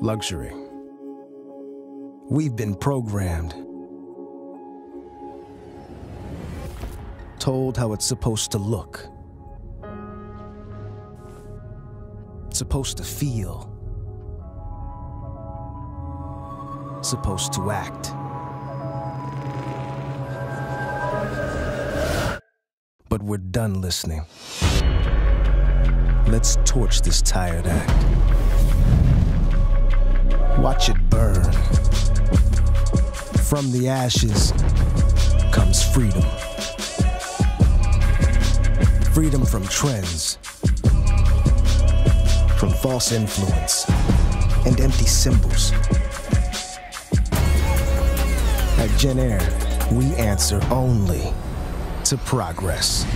Luxury. We've been programmed. Told how it's supposed to look. Supposed to feel. Supposed to act. But we're done listening. Let's torch this tired act. Watch it burn. From the ashes comes freedom. Freedom from trends, from false influence, and empty symbols. At JennAir, we answer only to progress.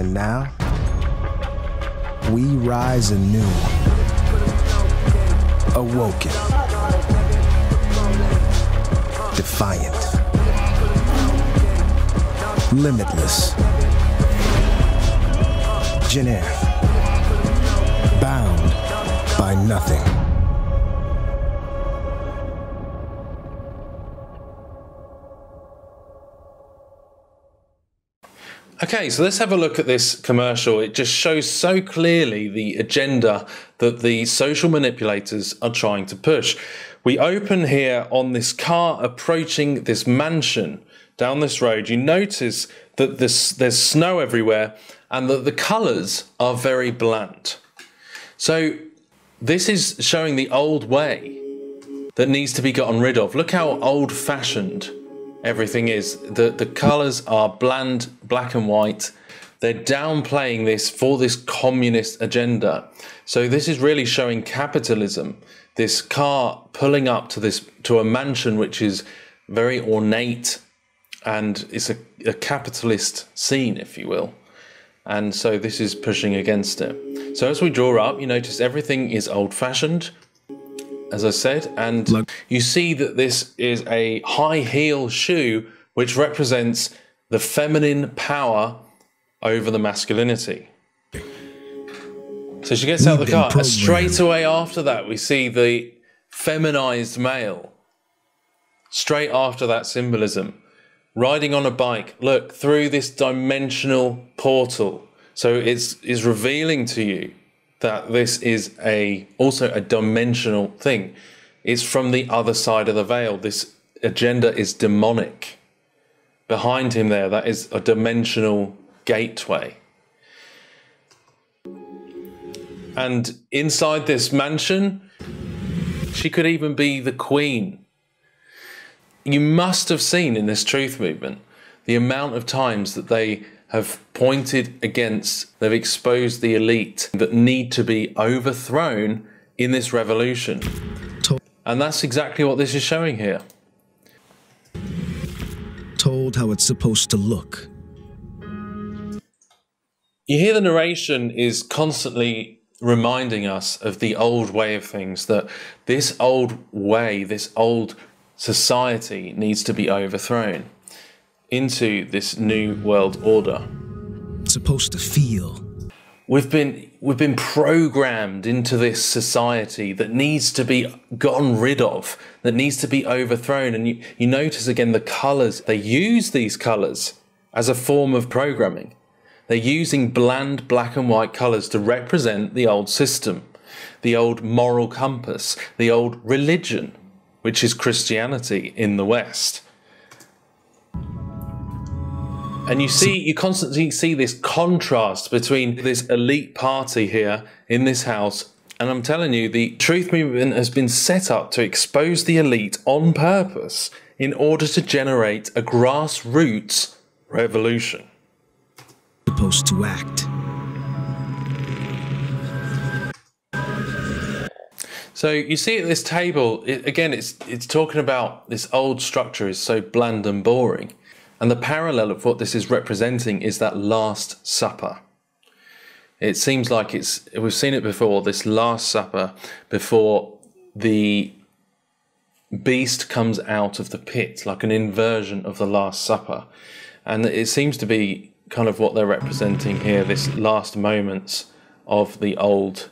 And now, we rise anew, awoken, defiant, limitless. Air, bound by nothing. Okay, so let's have a look at this commercial. It just shows so clearly the agenda that the social manipulators are trying to push. We open here on this car approaching this mansion down this road. You notice that this, there's snow everywhere and that the colours are very bland. So this is showing the old way that needs to be gotten rid of. Look how old fashioned everything is. The the colours are bland, black and white. They're downplaying this for this communist agenda. So this is really showing capitalism. This car pulling up to this to a mansion which is very ornate and it's a, a capitalist scene, if you will. And so this is pushing against it. So as we draw up, you notice everything is old fashioned as I said, and you see that this is a high heel shoe which represents the feminine power over the masculinity. So she gets out of the car, and straight away after that, we see the feminized male. Straight after that symbolism, riding on a bike, look through this dimensional portal. So it's is revealing to you that this is a also a dimensional thing. It's from the other side of the veil. This agenda is demonic. Behind him there, that is a dimensional gateway. And inside this mansion, she could even be the queen. You must have seen in this truth movement the amount of times that they have pointed against, they've exposed the elite that need to be overthrown in this revolution. And that's exactly what this is showing here. Told how it's supposed to look. You hear the narration is constantly reminding us of the old way of things, that this old way, this old society needs to be overthrown into this new world order. Supposed to feel. We've been we've been programmed into this society that needs to be gotten rid of, that needs to be overthrown. And you, you notice again the colours. They use these colours as a form of programming. They're using bland black and white colours to represent the old system, the old moral compass, the old religion, which is Christianity in the West. And you see, you constantly see this contrast between this elite party here in this house. And I'm telling you, the truth movement has been set up to expose the elite on purpose in order to generate a grassroots revolution. Supposed to act. So you see at this table, it, again, it's it's talking about this old structure is so bland and boring. And the parallel of what this is representing is that Last Supper. It seems like it's, we've seen it before, this Last Supper, before the beast comes out of the pit, like an inversion of the Last Supper. And it seems to be kind of what they're representing here this last moments of the old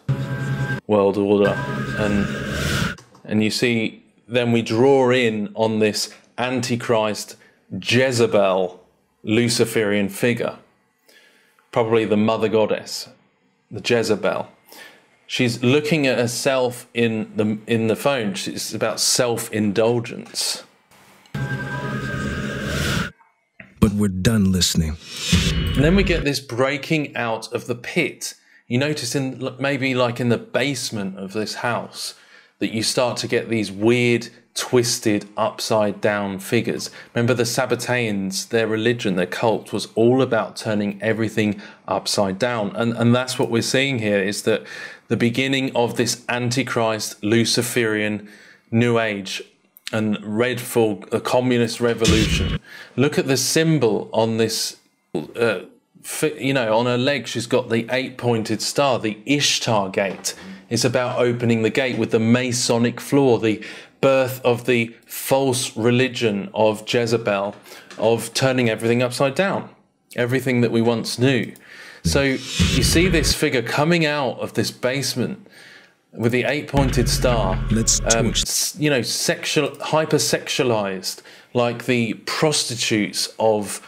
world order. And, and you see, then we draw in on this Antichrist Jezebel Luciferian figure, probably the mother goddess, the Jezebel. She's looking at herself in the in the phone. It's about self-indulgence. But we're done listening. And then we get this breaking out of the pit. You notice in maybe like in the basement of this house that you start to get these weird, twisted, upside down figures. Remember the Sabbateans, their religion, their cult was all about turning everything upside down. And, and that's what we're seeing here is that the beginning of this Antichrist, Luciferian, New Age, and red for a communist revolution. Look at the symbol on this. Uh, you know, on her leg, she's got the eight pointed star, the Ishtar gate. It's about opening the gate with the Masonic floor, the birth of the false religion of Jezebel, of turning everything upside down, everything that we once knew. So you see this figure coming out of this basement with the eight-pointed star. Let's um, you know, sexual, hypersexualized, like the prostitutes of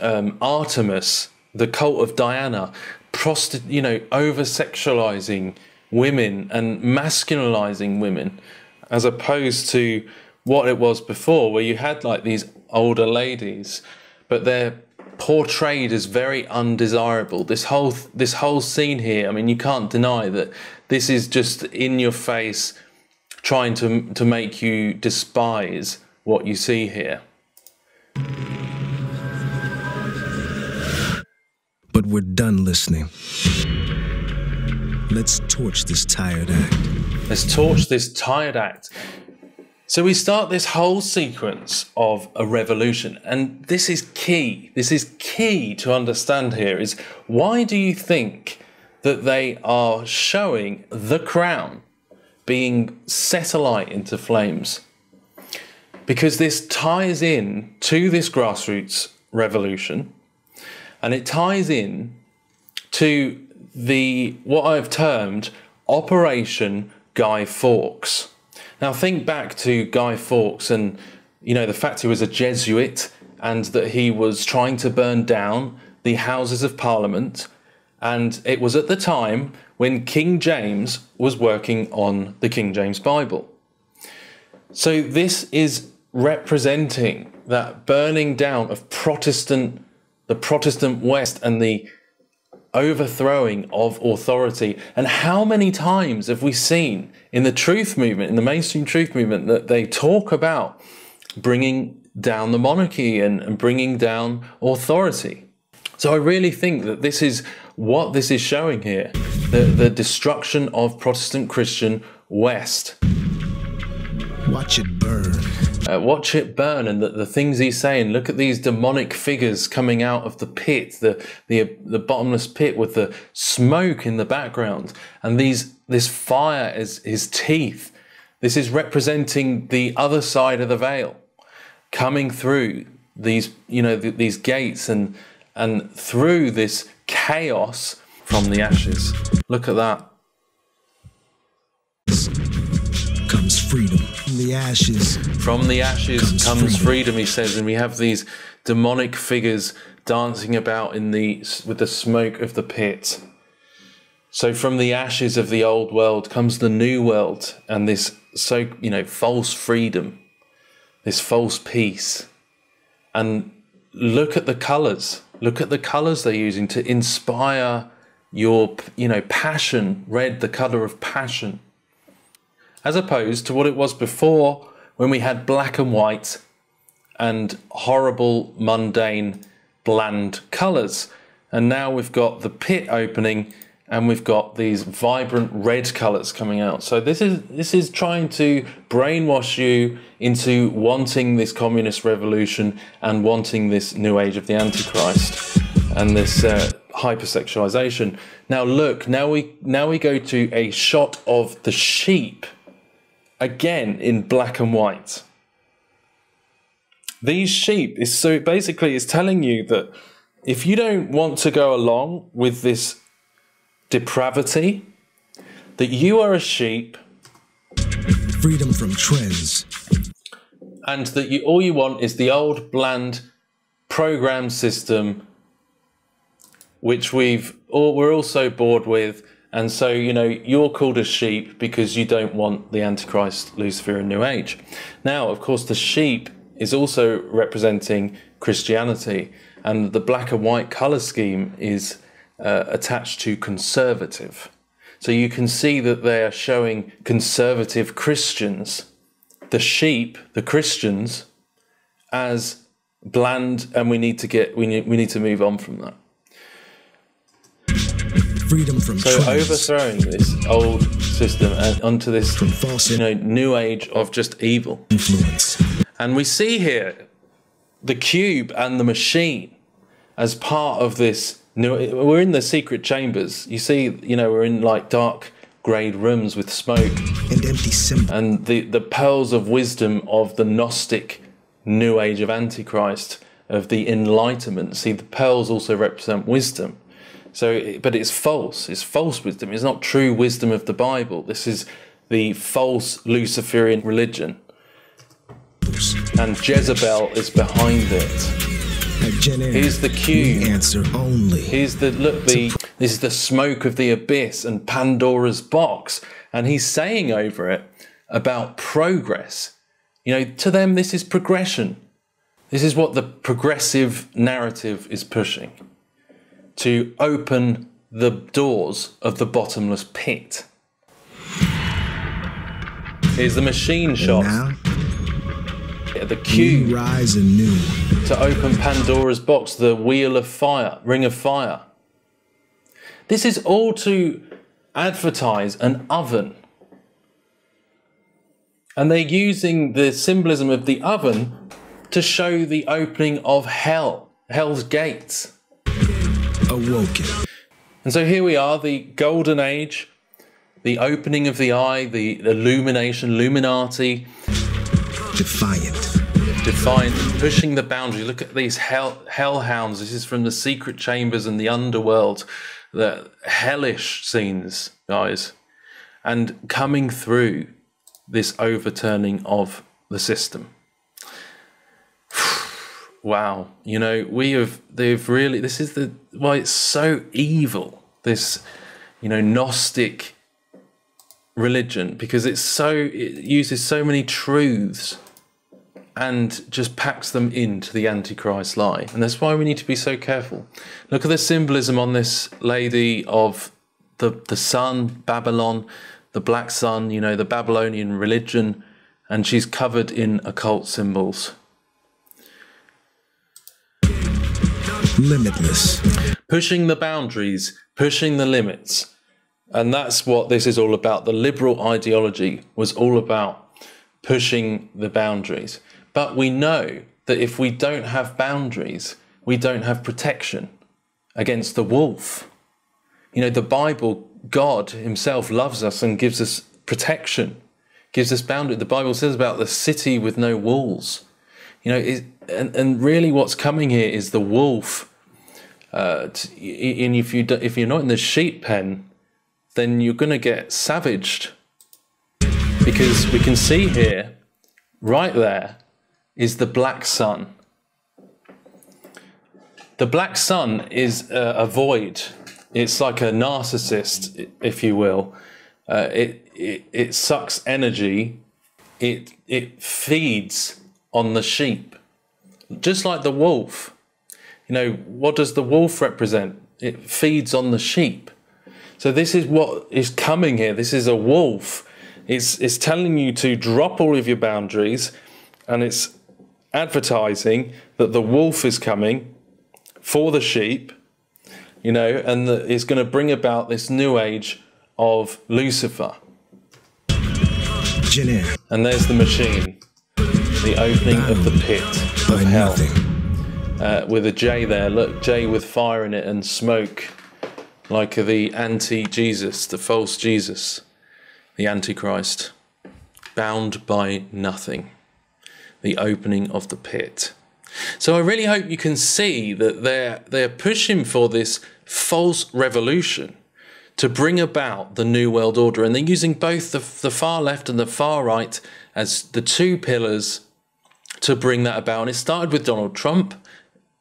um, Artemis, the cult of Diana, prosti- you know, over-sexualizing women and masculinizing women, as opposed to what it was before, where you had like these older ladies, but they're portrayed as very undesirable. This whole this whole scene here, I mean, you can't deny that this is just in your face, trying to to make you despise what you see here. But we're done listening. Let's torch this tired act. Let's torch this tired act. So we start this whole sequence of a revolution, and this is key. This is key to understand here is why do you think that they are showing the crown being set alight into flames? Because this ties in to this grassroots revolution, and it ties in to the what I've termed Operation Guy Fawkes. Now think back to Guy Fawkes and you know the fact he was a Jesuit and that he was trying to burn down the Houses of Parliament and it was at the time when King James was working on the King James Bible. So this is representing that burning down of Protestant the Protestant West and the overthrowing of authority. And how many times have we seen in the truth movement, in the mainstream truth movement, that they talk about bringing down the monarchy and, and bringing down authority? So I really think that this is what this is showing here the, the destruction of Protestant Christian West. Watch it burn. Uh, watch it burn, and the, the things he's saying. Look at these demonic figures coming out of the pit, the the the bottomless pit with the smoke in the background, and these this fire is his teeth. This is representing the other side of the veil, coming through these you know th- these gates and and through this chaos from the ashes. Look at that. The ashes. From the ashes comes, comes freedom. freedom. he says, and we have these demonic figures dancing about in the with the smoke of the pit. So from the ashes of the old world comes the new world, and this so you know false freedom, this false peace, and look at the colors. Look at the colors they're using to inspire your you know passion. Red, the color of passion as opposed to what it was before when we had black and white and horrible, mundane, bland colours. And now we've got the pit opening and we've got these vibrant red colours coming out. So this is this is trying to brainwash you into wanting this communist revolution and wanting this new age of the Antichrist and this uh, hypersexualization. Now look, now we now we go to a shot of the sheep again in black and white. these sheep is so basically it's telling you that if you don't want to go along with this depravity, that you are a sheep Freedom from trends. and that you all you want is the old bland program system which we've all we're also bored with and so you know you're called a sheep because you don't want the antichrist lucifer and new age now of course the sheep is also representing christianity and the black and white color scheme is uh, attached to conservative so you can see that they are showing conservative christians the sheep, the Christians, as bland, and we need to get we need we need to move on from that. Freedom from So trends. overthrowing this old system and onto this from false you know new age of just evil, influence. and we see here the cube and the machine as part of this new. We're in the secret chambers. You see, you know, we're in like dark grade rooms with smoke. and empty symbol. and the, the pearls of wisdom of the Gnostic New Age of Antichrist, of the Enlightenment. See, the pearls also represent wisdom. So, it- but it's false. It's false wisdom. It's not true wisdom of the Bible. This is the false Luciferian religion. And Jezebel is behind it. At JennAir, Here's the cue. we answer only. Here's the look. The this is the smoke of the abyss and Pandora's box, and he's saying over it about progress. You know, to them this is progression. This is what the progressive narrative is pushing to open the doors of the bottomless pit. Here's the machine shot, now, the cube rise anew. to open Pandora's box, the wheel of fire, ring of fire. This is all to advertise an oven. And they're using the symbolism of the oven to show the opening of hell, hell's gates. Awoken. And so here we are, the golden age, the opening of the eye, the illumination, Illuminati, Defiant. defiant, pushing the boundary. Look at these hell hellhounds. This is from the secret chambers and the underworld, the hellish scenes, guys, and coming through this overturning of the system. Wow, you know, we have they've really this is the why it's so evil. This, you know, Gnostic religion because it's so it uses so many truths and just packs them into the Antichrist lie. And that's why we need to be so careful. Look at the symbolism on this lady of the, the sun, Babylon, the black sun, you know, the Babylonian religion, and she's covered in occult symbols. Limitless. Pushing the boundaries, pushing the limits. And that's what this is all about. The liberal ideology was all about pushing the boundaries. But we know that if we don't have boundaries, we don't have protection against the wolf. You know, the Bible, God Himself loves us and gives us protection, gives us boundary. The Bible says about the city with no walls. You know, and, and really what's coming here is the wolf. Uh, t- and if, you do, if you're not in the sheep pen, then you're going to get savaged. Because we can see here, right there, is the black sun. The black sun is a void. It's like a narcissist, if you will. Uh, it, it it sucks energy. It it feeds on the sheep, just like the wolf. You know what does the wolf represent? It feeds on the sheep. So this is what is coming here. This is a wolf. It's it's telling you to drop all of your boundaries, and it's advertising that the wolf is coming for the sheep, you know, and that it's going to bring about this new age of Lucifer. And there's the machine, the opening of the pit of hell, nothing. Uh, with a J there. Look, J with fire in it and smoke, like the anti-Jesus, the false Jesus, the Antichrist, bound by nothing. the opening of the pit. So I really hope you can see that they're they're pushing for this false revolution to bring about the new world order, and they're using both the, the far left and the far right as the two pillars to bring that about. And it started with Donald Trump,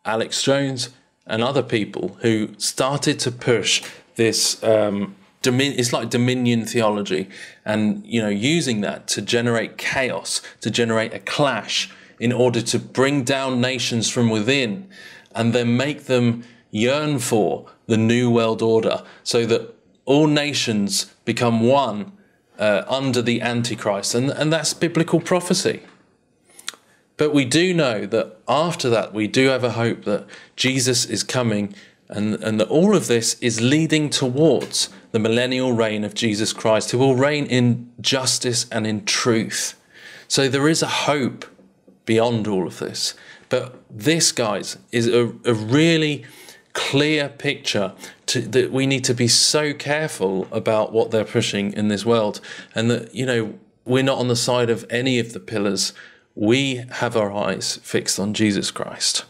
Alex Jones, and other people who started to push this. Um, it's like dominion theology, and you know, using that to generate chaos, to generate a clash, in order to bring down nations from within, and then make them yearn for the new world order, so that all nations become one uh, under the Antichrist, and and that's biblical prophecy. But we do know that after that, we do have a hope that Jesus is coming and, and that all of this is leading towards the millennial reign of Jesus Christ, who will reign in justice and in truth. So there is a hope beyond all of this. But this, guys, is a, a really clear picture to, that we need to be so careful about what they're pushing in this world. And that, you know, we're not on the side of any of the pillars we have our eyes fixed on Jesus Christ.